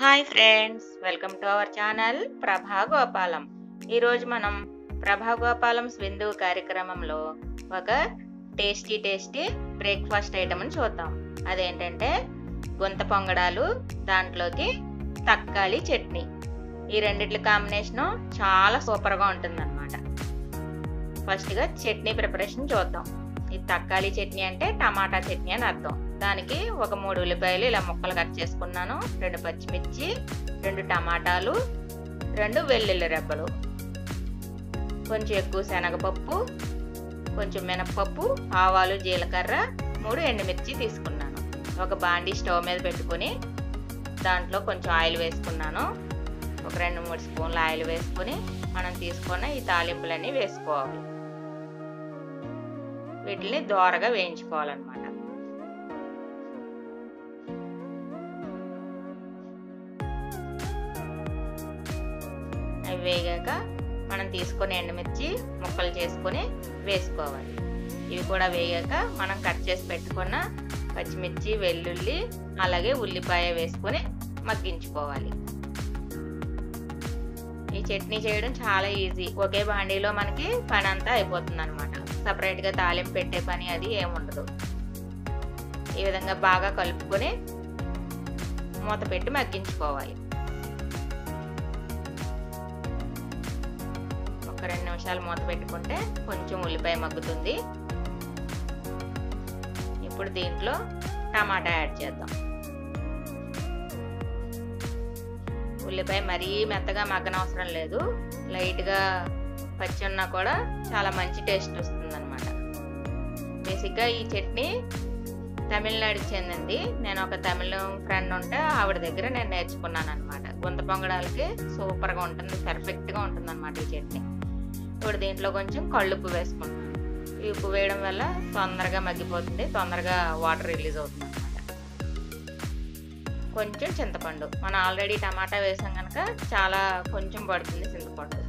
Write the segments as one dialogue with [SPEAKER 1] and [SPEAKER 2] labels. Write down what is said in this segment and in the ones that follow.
[SPEAKER 1] Hi friends welcome to our channel Prabha Gopalam. ఈరోజు మనం ప్రభా గోపాలం స్విందు కార్యక్రమంలో ఒక టేస్టీ టేస్టీ బ్రేక్ఫాస్ట్ ఐటమ్ని చూద్దాం. అదేంటంటే గుంత పొంగడాలు దాంట్లోకి తక్కాలి చట్నీ. ఈ రెండిట్ల కాంబినేషను చాలా సూపర్గా ఉంటుందన్నమాట. ఫస్ట్గా చట్నీ ప్రిపరేషన్ చూద్దాం. ఈ తక్కాలి చట్నీ అంటే టమాటా చట్నీ అని అర్థం. దానికి ఒక మూడు ఉల్లిపాయలు ఇలా ముక్కలు కట్ చేసుకున్నాను. రెండు పచ్చిమిర్చి రెండు టమాటాలు రెండు వెల్లుల్లి రెబ్బలు కొంచెం ఎక్కువ శనగపప్పు కొంచెం మినపప్పు ఆవాలు జీలకర్ర మూడు ఎండుమిర్చి తీసుకున్నాను. ఒక బాండీ స్టవ్ మీద పెట్టుకొని దాంట్లో కొంచెం ఆయిల్ వేసుకున్నాను. ఒక రెండు మూడు స్పూన్ల ఆయిల్ వేసుకొని మనం తీసుకున్న ఈ తాలింపులన్నీ వేసుకోవాలి. వీటిని దోరగా వేయించుకోవాలన్నమాట. అవి వేగాక మనం తీసుకొని ఎండుమిర్చి ముక్కలు చేసుకొని వేసుకోవాలి. ఇవి కూడా వేగాక మనం కట్ చేసి పెట్టుకున్న పచ్చిమిర్చి వెల్లుల్లి అలాగే ఉల్లిపాయ వేసుకొని మగ్గించుకోవాలి. ఈ చట్నీ చేయడం చాలా ఈజీ. ఒకే బాండీలో మనకి పని అంతా అయిపోతుంది అనమాట సపరేట్గా తాలింపు పెట్టే పని అది ఏముండదు. ఈ విధంగా బాగా కలుపుకొని మూత పెట్టి మగ్గించుకోవాలి. ఒక రెండు నిమిషాలు మూత పెట్టుకుంటే కొంచెం ఉల్లిపాయ మగ్గుతుంది. ఇప్పుడు దీంట్లో టమాటా యాడ్ చేద్దాం. ఉల్లిపాయ మరీ మెత్తగా మగ్గనవసరం లేదు. లైట్గా పచ్చి ఉన్నా కూడా చాలా మంచి టేస్ట్ వస్తుంది అనమాట బేసిక్గా ఈ చట్నీ తమిళనాడుకి చెందింది. నేను ఒక తమిళ ఫ్రెండ్ ఉంటే ఆవిడ దగ్గర నేను నేర్చుకున్నాను అనమాట గుంత పొంగడాలకి సూపర్గా ఉంటుంది పర్ఫెక్ట్గా ఉంటుంది అనమాట ఈ చట్నీ. ఇప్పుడు దీంట్లో కొంచెం కళ్ళుప్పు వేసుకుంటున్నాను. ఈ ఉప్పు వేయడం వల్ల తొందరగా మగ్గిపోతుంది తొందరగా వాటర్ రిలీజ్ అవుతుంది అనమాట కొంచెం చింతపండు. మనం ఆల్రెడీ టమాటా వేసాం కనుక చాలా కొంచెం పడుతుంది చింతపండు.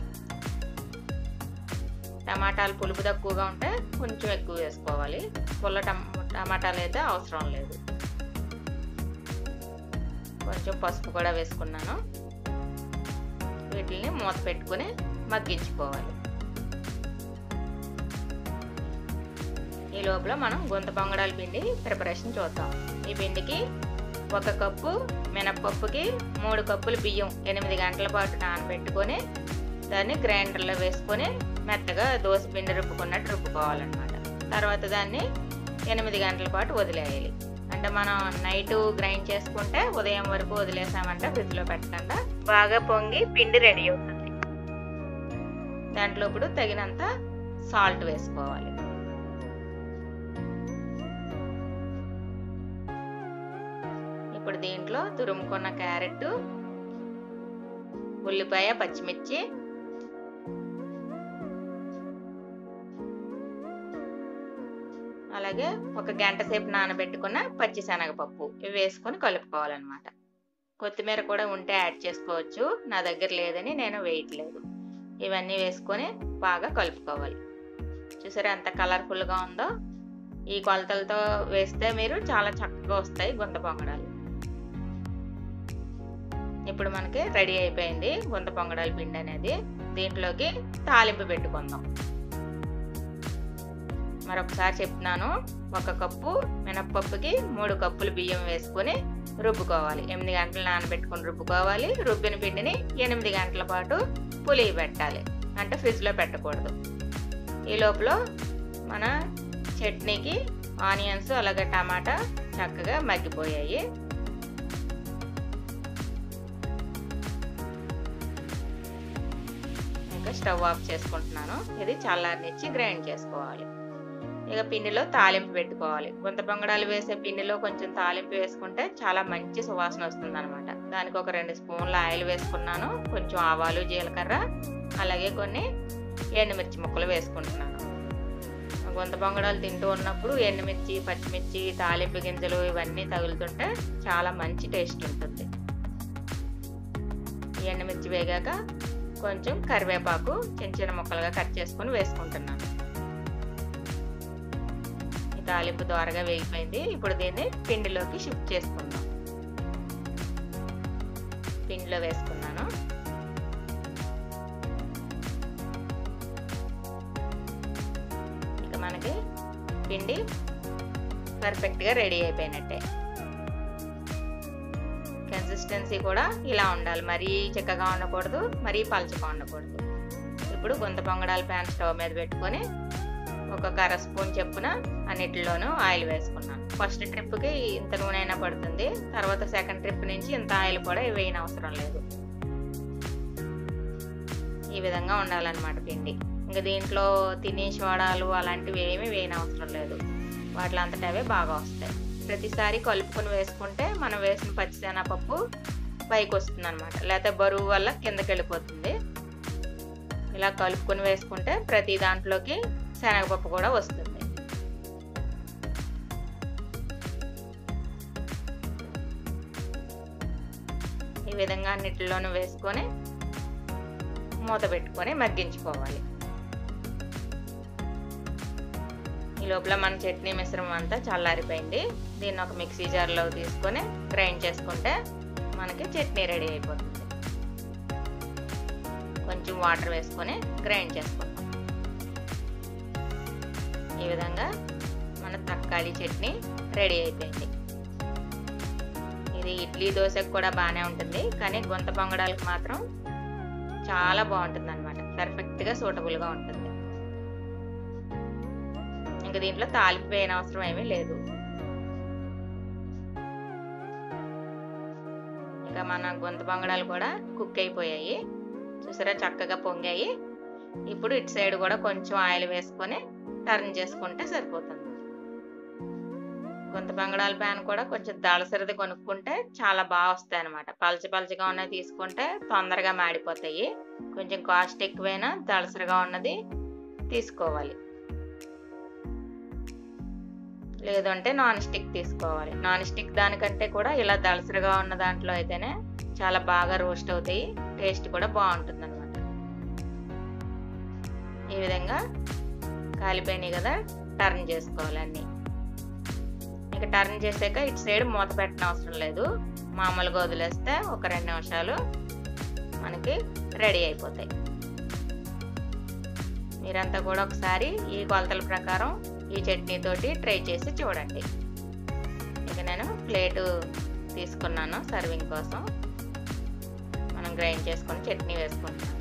[SPEAKER 1] టమాటాలు పులుపు తక్కువగా ఉంటే కొంచెం ఎక్కువ వేసుకోవాలి. పుల్ల టమాటాలు అయితే అవసరం లేదు. కొంచెం పసుపు కూడా వేసుకున్నాను. వీటిని మూత పెట్టుకుని మగ్గించుకోవాలి. లోపల మనం గుంత పొంగడాల పిండి ప్రిపరేషన్ చూద్దాం. ఈ పిండికి ఒక కప్పు మినప్పప్పుకి మూడు కప్పులు బియ్యం ఎనిమిది గంటల పాటు నానబెట్టుకొని దాన్ని గ్రైండర్లో వేసుకొని మెత్తగా దోశ పిండి రుబ్బుకున్నట్టు రుబ్బుకోవాలన్నమాట. తర్వాత దాన్ని ఎనిమిది గంటల పాటు వదిలేయాలి. అంటే మనం నైట్ గ్రైండ్ చేసుకుంటే ఉదయం వరకు వదిలేసామంటే ఫ్రిడ్జ్లో పెట్టకుండా బాగా పొంగి పిండి రెడీ అవుతుంది. దాంట్లో ఇప్పుడు తగినంత సాల్ట్ వేసుకోవాలి. ఇప్పుడు దీంట్లో తురుముకున్న క్యారెట్ ఉల్లిపాయ పచ్చిమిర్చి అలాగే ఒక గంట సేపు నానబెట్టుకున్న పచ్చిశనగపప్పు. ఇవి వేసుకొని కలుపుకోవాలన్నమాట. కొత్తిమీర కూడా ఉంటే యాడ్ చేసుకోవచ్చు. నా దగ్గర లేదని నేను వేయట్లేదు. ఇవన్నీ వేసుకొని బాగా కలుపుకోవాలి. చూసారా ఎంత కలర్ఫుల్గా ఉందో? ఈ కొలతలతో వేస్తే మీరు చాలా చక్కగా వస్తాయి గుంత పొంగడాలు. ఇప్పుడు మనకి రెడీ అయిపోయింది గుంత పొంగడాల పిండి అనేది. దీంట్లోకి తాలింపు పెట్టుకుందాం. మరొకసారి చెప్తున్నాను. ఒక కప్పు మినప్పప్పుకి మూడు కప్పులు బియ్యం వేసుకొని రుబ్బుకోవాలి. ఎనిమిది గంటలు నానబెట్టుకొని రుబ్బుకోవాలి. రుబ్బిన పిండిని ఎనిమిది గంటల పాటు పులిగి పెట్టాలి. అంటే ఫ్రిడ్జ్లో పెట్టకూడదు. ఈ లోపల మన చట్నీకి ఆనియన్స్ అలాగే టమాటా చక్కగా మగ్గిపోయాయి. స్టవ్ ఆఫ్ చేసుకుంటున్నాను. ఇది చల్లారనిచ్చి గ్రైండ్ చేసుకోవాలి. ఇక పిండిలో తాలింపు పెట్టుకోవాలి. గుంత పొంగడాలు వేసే పిండిలో కొంచెం తాలింపు వేసుకుంటే చాలా మంచి సువాసన వస్తుంది అనమాట దానికి ఒక రెండు స్పూన్ల ఆయిల్ వేసుకున్నాను. కొంచెం ఆవాలు జీలకర్ర అలాగే కొన్ని ఎండుమిర్చి ముక్కలు వేసుకుంటున్నాను. గుంత పొంగడాలు తింటూ ఉన్నప్పుడు ఎండుమిర్చి పచ్చిమిర్చి తాలింపు గింజలు ఇవన్నీ తగులుతుంటే చాలా మంచి టేస్ట్ ఉంటుంది. ఎండుమిర్చి వేగాక కొంచెం కరివేపాకు చిన్న చిన్న ముక్కలుగా కట్ చేసుకొని వేసుకుంటున్నాను. తాలింపు త్వరగా వేగిపోయింది. ఇప్పుడు దీన్ని పిండిలోకి షిఫ్ట్ చేసుకుందాం. పిండిలో వేసుకున్నాను. ఇక మనకి పిండి పర్ఫెక్ట్గా రెడీ అయిపోయినట్టే. కన్సిస్టెన్సీ కూడా ఇలా ఉండాలి. మరీ చిక్కగా ఉండకూడదు మరీ పలచగా ఉండకూడదు. ఇప్పుడు గుంత పొంగడాల ప్యాన్ స్టవ్ మీద పెట్టుకొని ఒక కర స్పూన్ చెప్పున అన్నిటిలోనూ ఆయిల్ వేసుకున్నాను. ఫస్ట్ ట్రిప్కి ఇంత నూనె అయినా పడుతుంది. తర్వాత సెకండ్ ట్రిప్ నుంచి ఇంత ఆయిల్ కూడా వేయని అవసరం లేదు. ఈ విధంగా ఉండాలన్నమాట పిండి. ఇంకా దీంట్లో తినే సోడాలు అలాంటివి ఏమీ వేయని అవసరం లేదు. వాటిలో అంతటవే బాగా వస్తాయి. ప్రతిసారి కలుపుకొని వేసుకుంటే మనం వేసిన పచ్చిశనగపప్పు పైకి వస్తుంది అనమాట లేకపోతే బరువు వల్ల కిందకి వెళ్ళిపోతుంది. ఇలా కలుపుకొని వేసుకుంటే ప్రతి దాంట్లోకి శనగపప్పు కూడా వస్తుంది. ఈ విధంగా అన్నిటిలోనూ వేసుకొని మూత పెట్టుకొని మగ్గించుకోవాలి. ఈ లోపల మన చట్నీ మిశ్రమం అంతా చల్లారిపోయింది. దీన్ని ఒక మిక్సీ జార్లో తీసుకొని గ్రైండ్ చేసుకుంటే మనకి చట్నీ రెడీ అయిపోతుంది. కొంచెం వాటర్ వేసుకొని గ్రైండ్ చేసుకుంటాం ఈ విధంగా మన తక్కాలి చట్నీ రెడీ అయిపోయింది. ఇది ఇడ్లీ దోశకు కూడా బాగానే ఉంటుంది కానీ గుంత పొంగడాలకు మాత్రం చాలా బాగుంటుంది అనమాట పర్ఫెక్ట్గా సూటబుల్గా ఉంటుంది. ఇంకా దీంట్లో తాలిపి వేయని అవసరం ఏమీ లేదు. ఇంకా మన గుంత బంగడాలు కూడా కుక్ అయిపోయాయి. చూసారా? చక్కగా పొంగాయి. ఇప్పుడు ఇటు సైడ్ కూడా కొంచెం ఆయిల్ వేసుకొని టర్న్ చేసుకుంటే సరిపోతుంది. గుంత బంగడాల ప్యాన్ కూడా కొంచెం దళసరిది కొనుక్కుంటే చాలా బాగా వస్తాయి అనమాట పలచ పలచగా ఉన్నది తీసుకుంటే తొందరగా మాడిపోతాయి. కొంచెం కాస్ట్ ఎక్కువైనా దళసరిగా ఉన్నది తీసుకోవాలి. లేదంటే నాన్ స్టిక్ తీసుకోవాలి. నాన్ స్టిక్ దానికంటే కూడా ఇలా దళసరిగా ఉన్న దాంట్లో అయితేనే చాలా బాగా రోస్ట్ అవుతాయి. టేస్ట్ కూడా బాగుంటుంది అనమాట ఈ విధంగా కాలిపోయినాయి కదా టర్న్ చేసుకోవాలి అన్నీ. ఇక టర్న్ చేసాక ఇటు సైడ్ మూత పెట్టిన అవసరం లేదు. మామూలుగా వదిలేస్తే ఒక రెండు నిమిషాలు మనకి రెడీ అయిపోతాయి. మీరంతా కూడా ఒకసారి ఈ కొలతల ప్రకారం ఈ చట్నీతోటి ట్రై చేసి చూడండి. ఇక నేను ప్లేటు తీసుకున్నాను సర్వింగ్ కోసం. మనం గ్రైండ్ చేసుకొని చట్నీ వేసుకుంటాం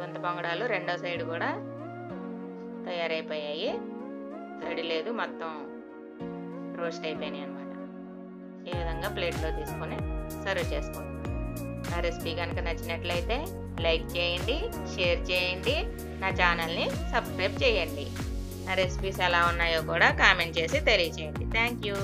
[SPEAKER 1] గుంత పొంగడాలు రెండో సైడ్ కూడా తయారైపోయాయి. తడి లేదు మొత్తం రోస్ట్ అయిపోయినాయి అనమాట ఈ విధంగా ప్లేట్లో తీసుకొని సర్వ్ చేసుకుంటాం ఆ రెసిపీ కనుక నచ్చినట్లయితే లైక్ చేయండి షేర్ చేయండి నా ఛానల్ని సబ్స్క్రైబ్ చేయండి. నా రెసిపీస్ ఎలా ఉన్నాయో కూడా కామెంట్ చేసి తెలియచేయండి. Thank you.